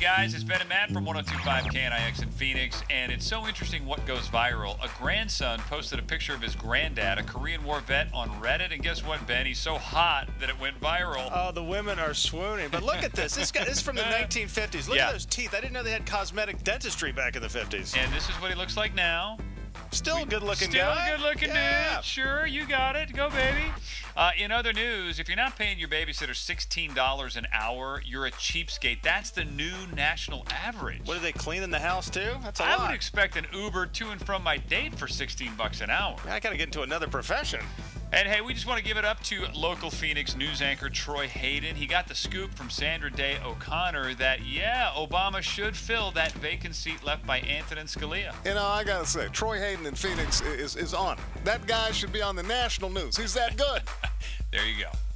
guys, it's Ben and Matt from 1025 KNIX in Phoenix, and it's so interesting what goes viral. A grandson posted a picture of his granddad, a Korean War vet, on Reddit, and guess what, Ben? He's so hot that it went viral. Oh, the women are swooning. But look at this. This, guy, this is from the 1950s. Look Yeah. at those teeth. I didn't know they had cosmetic dentistry back in the 50s. and this is what he looks like now. Still a good-looking Still guy. a good looking yeah. dude. Sure, you got it. Go, baby. Uh, in other news, if you're not paying your babysitter $16 an hour, you're a cheapskate. That's the new national average. What are they cleaning the house too? That's a I lot. I would expect an Uber to and from my date for 16 bucks an hour. I gotta get into another profession. And hey, we just want to give it up to local Phoenix news anchor Troy Hayden. He got the scoop from Sandra Day O'Connor that, yeah, Obama should fill that vacant seat left by Antonin Scalia. You know, I gotta say, Troy Hayden in Phoenix is, is on. That guy should be on the national news. He's that good. There you go.